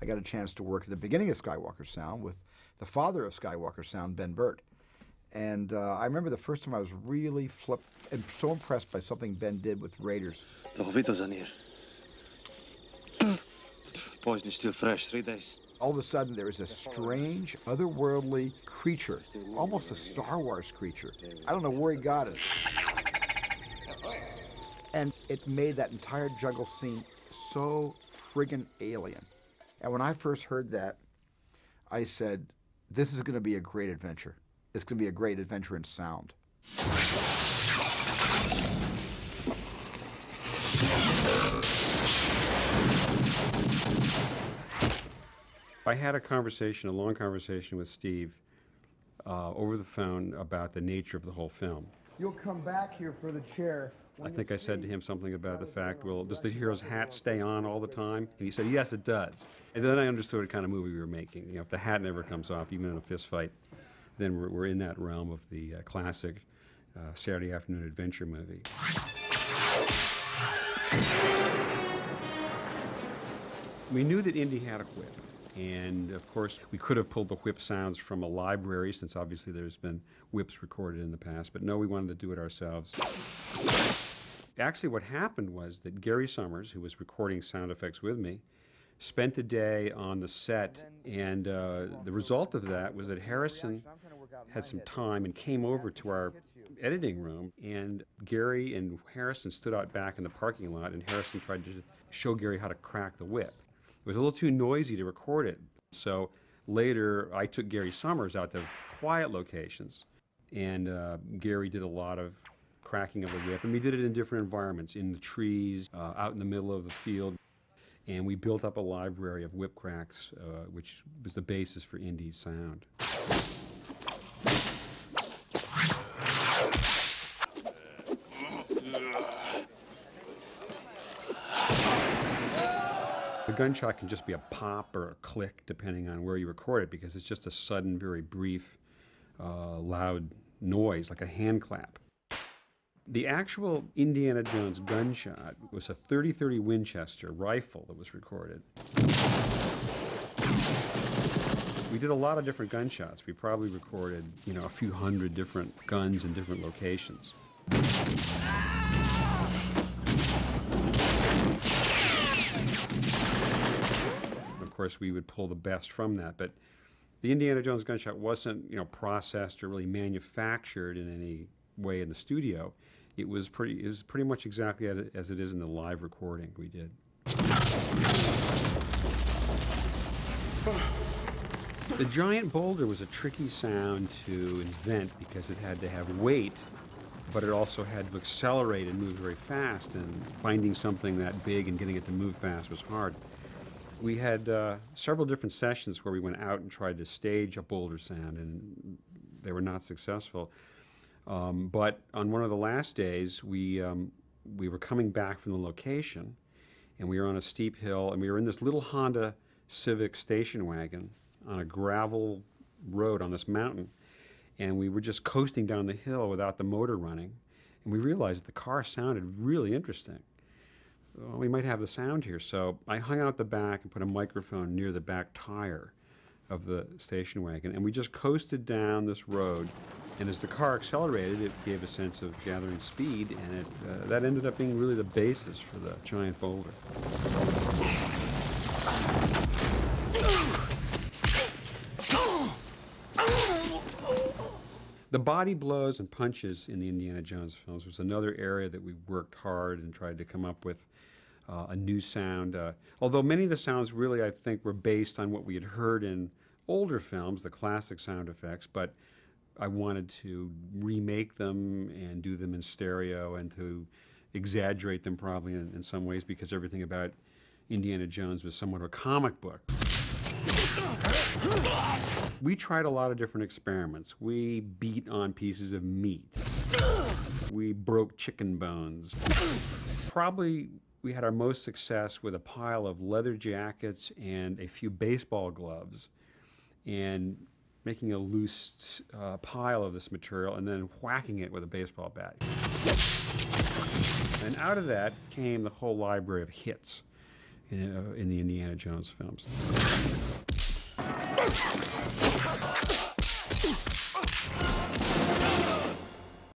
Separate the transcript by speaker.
Speaker 1: I got a chance to work at the beginning of Skywalker Sound with the father of Skywalker Sound, Ben Burtt. And uh, I remember the first time I was really flipped and so impressed by something Ben did with Raiders.
Speaker 2: The Hovito's on here. Poison is still fresh, three days.
Speaker 1: All of a sudden, there is a strange, otherworldly creature, almost a Star Wars creature. I don't know where he got it. And it made that entire jungle scene so friggin' alien. And when I first heard that, I said, this is going to be a great adventure. It's going to be a great adventure in sound.
Speaker 3: I had a conversation, a long conversation with Steve uh, over the phone about the nature of the whole film.
Speaker 1: You'll come back here for the chair.
Speaker 3: I think I said to him something about the fact, well, does the hero's hat stay on all the time? And he said, yes, it does. And then I understood what kind of movie we were making. You know, if the hat never comes off, even in a fist fight, then we're, we're in that realm of the uh, classic uh, Saturday afternoon adventure movie. We knew that Indy had a whip. And of course, we could have pulled the whip sounds from a library, since obviously there's been whips recorded in the past, but no, we wanted to do it ourselves. Actually, what happened was that Gary Summers, who was recording sound effects with me, spent a day on the set, and uh, the result of that was that Harrison had some time and came over to our editing room, and Gary and Harrison stood out back in the parking lot, and Harrison tried to show Gary how to crack the whip. It was a little too noisy to record it. So later, I took Gary Summers out to quiet locations, and uh, Gary did a lot of cracking of the whip. And we did it in different environments in the trees, uh, out in the middle of the field. And we built up a library of whip cracks, uh, which was the basis for Indy's sound. A gunshot can just be a pop or a click, depending on where you record it, because it's just a sudden, very brief, uh, loud noise, like a hand clap. The actual Indiana Jones gunshot was a 30-30 Winchester rifle that was recorded. We did a lot of different gunshots. We probably recorded, you know, a few hundred different guns in different locations. Of course, we would pull the best from that, but the Indiana Jones gunshot wasn't, you know, processed or really manufactured in any way in the studio. It was pretty, was pretty much exactly as it is in the live recording we did. The giant boulder was a tricky sound to invent because it had to have weight, but it also had to accelerate and move very fast, and finding something that big and getting it to move fast was hard. We had uh, several different sessions where we went out and tried to stage a boulder sound, and they were not successful. Um, but on one of the last days, we, um, we were coming back from the location, and we were on a steep hill, and we were in this little Honda Civic station wagon on a gravel road on this mountain, and we were just coasting down the hill without the motor running, and we realized that the car sounded really interesting. Well, we might have the sound here, so I hung out the back and put a microphone near the back tire of the station wagon, and we just coasted down this road. And as the car accelerated, it gave a sense of gathering speed, and it, uh, that ended up being really the basis for the giant boulder. The body blows and punches in the Indiana Jones films was another area that we worked hard and tried to come up with uh, a new sound. Uh, although many of the sounds really, I think, were based on what we had heard in older films, the classic sound effects, but I wanted to remake them and do them in stereo and to exaggerate them probably in, in some ways because everything about Indiana Jones was somewhat of a comic book. We tried a lot of different experiments. We beat on pieces of meat. We broke chicken bones. Probably we had our most success with a pile of leather jackets and a few baseball gloves and making a loose uh, pile of this material and then whacking it with a baseball bat. And out of that came the whole library of hits in, uh, in the Indiana Jones films.